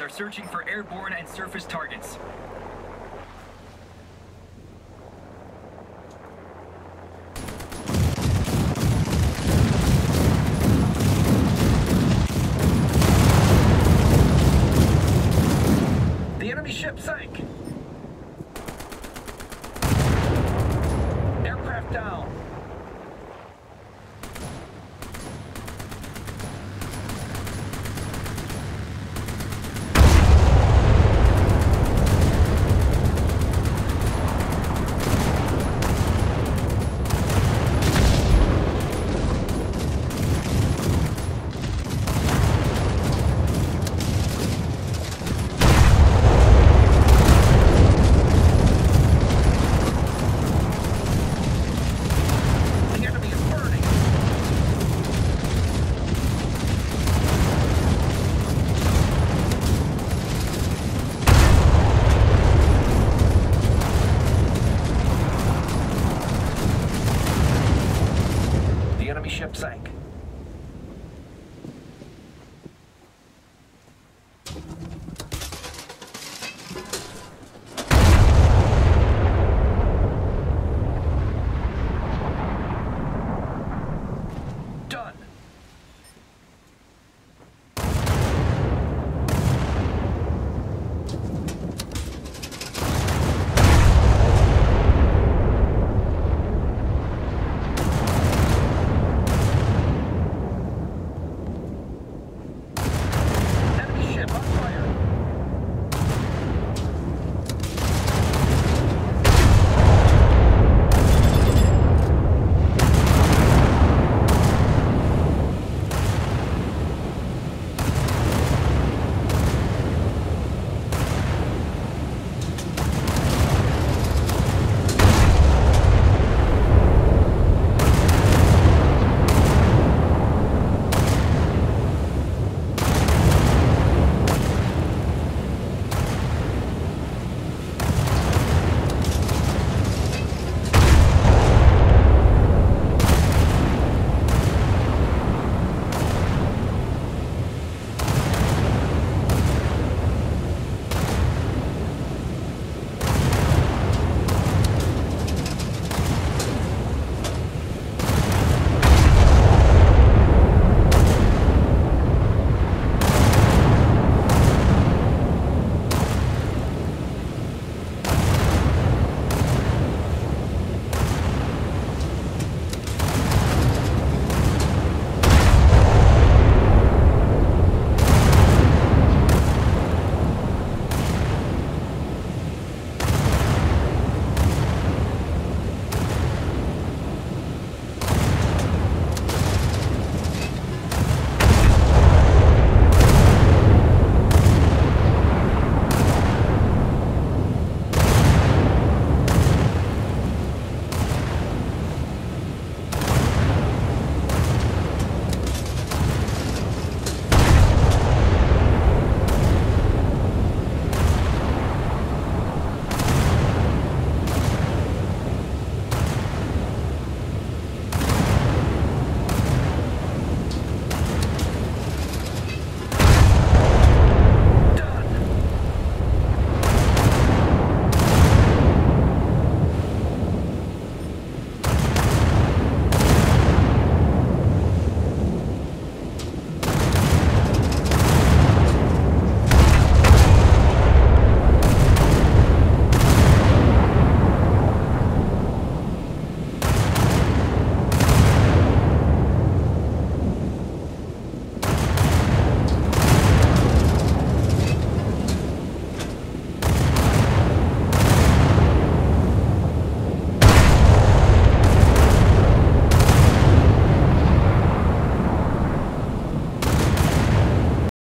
are searching for airborne and surface targets.